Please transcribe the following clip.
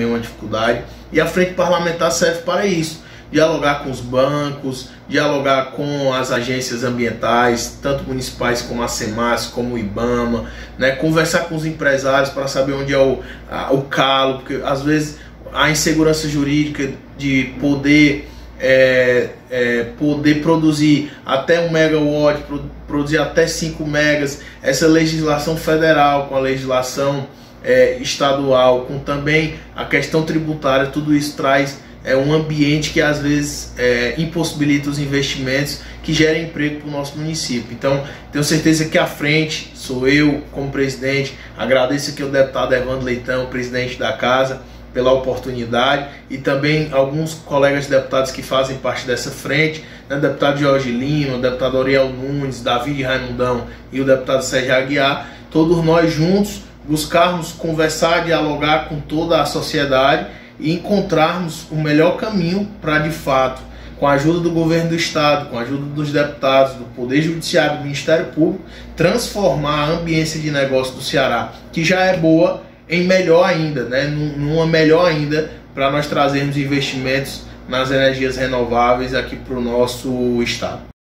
nenhuma dificuldade. E a frente parlamentar serve para isso dialogar com os bancos, dialogar com as agências ambientais, tanto municipais como a SEMAS, como o IBAMA, né? conversar com os empresários para saber onde é o, a, o calo, porque às vezes a insegurança jurídica de poder é, é, poder produzir até um megawatt, produzir até 5 megas, essa legislação federal com a legislação é, estadual, com também a questão tributária, tudo isso traz é um ambiente que às vezes é, impossibilita os investimentos que gerem emprego para o nosso município. Então, tenho certeza que à frente sou eu como presidente. Agradeço aqui ao deputado Evandro Leitão, presidente da casa, pela oportunidade e também alguns colegas deputados que fazem parte dessa frente, né, deputado Jorge Lima, deputado Oriel Nunes, David Raimundão e o deputado Sérgio Aguiar, todos nós juntos buscarmos conversar, dialogar com toda a sociedade e encontrarmos o melhor caminho para, de fato, com a ajuda do governo do Estado, com a ajuda dos deputados, do Poder Judiciário, do Ministério Público, transformar a ambiência de negócio do Ceará, que já é boa, em melhor ainda, né? numa melhor ainda, para nós trazermos investimentos nas energias renováveis aqui para o nosso Estado.